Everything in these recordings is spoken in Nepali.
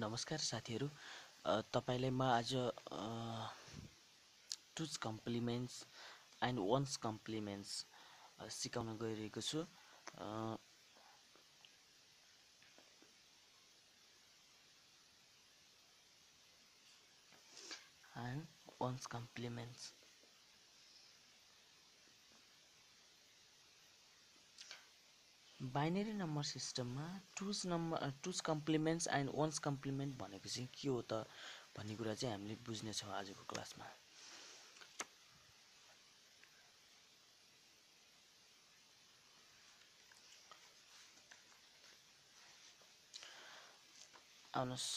नमस्कार साथीहरू। तपाईँलाई म आज two's complements and one's complements सिकाउन गइरहेको छु। अ, and one's बाइनेरी नम्बर सिस्टममा two's number two's complements and one's complement भनेको चाहिँ के हो त भन्ने कुरा चाहिँ हामीले बुझ्नेछौँ आजको क्लासमा। आउनुहोस्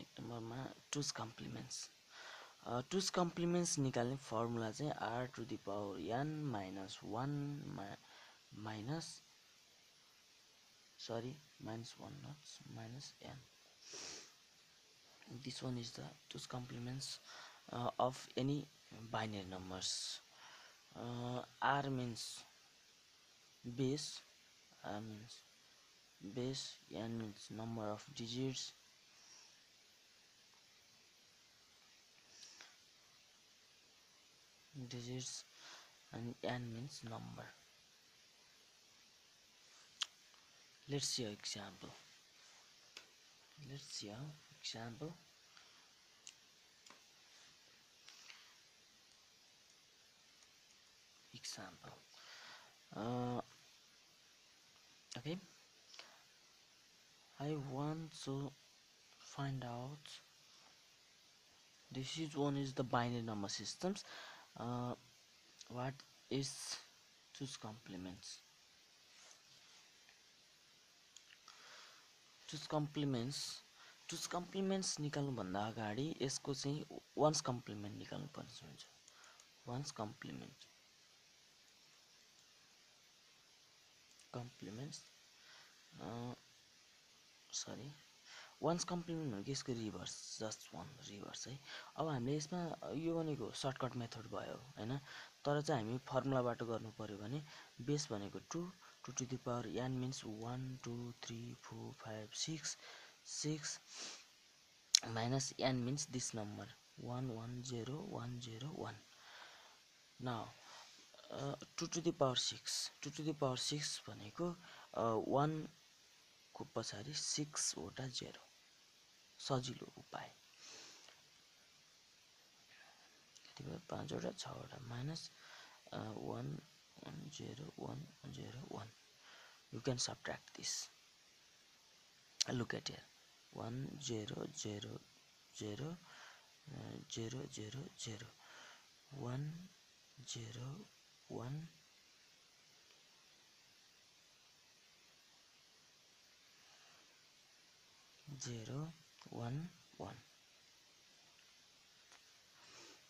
एक नम्बरमा टुज कम्प्लिमेन्ट्स। टुज कम्प्लिमेन्ट्स निकाल्ने फर्मुला चाहिँ R to the power N minus one minus sorry minus 1 not minus n. This one is the two's complements uh, of any binary numbers. Uh, r means base r means base n means number of digits. Digits and n means number let's see an example. Let's see an example. Example. Uh, okay. I want to find out. This is one is the binary number systems. Uh, what is choose complements two's complements two's complements निकाल्नुभन्दा अगाडि यसको चाहिँ वान्स कम्प्लिमेन्ट निकाल्नु पर्ने हुन्छ। One's complement complements sorry one's complement भनेको यसको रिभर्स जस्ट वान रिभर्स है। अब हामीले यसमा यो भनेको सर्टकट मेथड भयो होइन? तर चाहिँ हामी फर्मुलाबाट गर्नु पऱ्यो भने बेस भनेको two 2 to the power n means 1 2 3 4 5 6 6 minus n means this number 1 1 0 1 0 1 now uh, 2 to the power 6 2 to the power 6 भनेको वान को पछाडि सिक्सवटा जेरो सजिलो उपाय पाँचवटा छवटा minus one one zero one zero one you can subtract this look at located one zero zero zero zero zero zero one zero one zero one one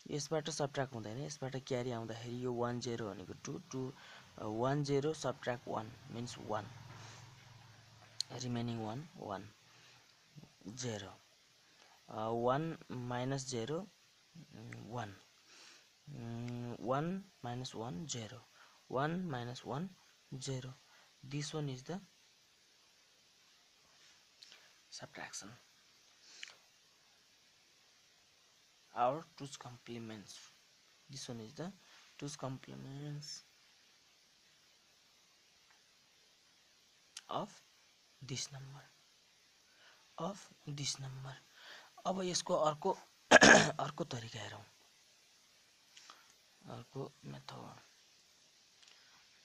यसबाट सब्ट्र्याक हुँदैन। यसबाट क्यारी आउँदाखेरि यो वान जेरो भनेको two two one zero subtract one means one remaining one one zero one minus zero one one minus one zero one minus one zero this one is the subtraction our two's complements this one is the two's complements of this number of this number अब यसको अर्को अर्को तरिका हेरौँ अर्को मेथड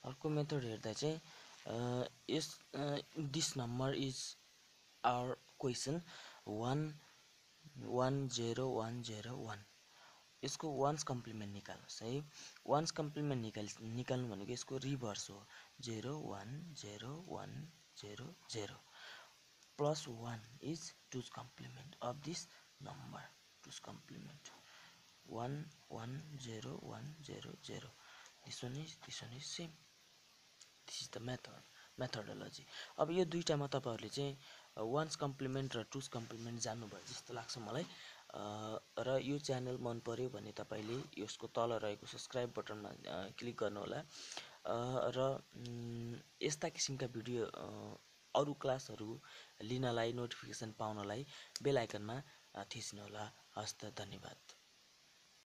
अर्को मेथड हेर्दा चाहिँ यस this number is our question one one zero one zero one यसको वान्स कम्प्लिमेन्ट निकाल्नुहोस् है। वान्स कम्प्लिमेन्ट निकाल निकाल्नु भनेको यसको रिभर्स हो। Zero one zero one zero zero plus one is two's complement of this number two's complement one one zero one zero zero this one is this one is same this is the method methodology अब यो दुइटामा तपाईँहरूले चाहिँ वान्स कम्प्लिमेन्ट र टुज कम्प्लिमेन्ट जान्नुभयो जस्तो लाग्छ मलाई। र यो च्यानल मन पर्यो भने तपाईँले यसको तल रहेको सब्सक्राइब बटनमा क्लिक गर्नुहोला। र यस्ता किसिमका भिडियो अरू क्लासहरू लिनलाई नोटिफिकेसन पाउनलाई बेल आइकनमा थिच्नुहोला। हस्त धन्यवाद।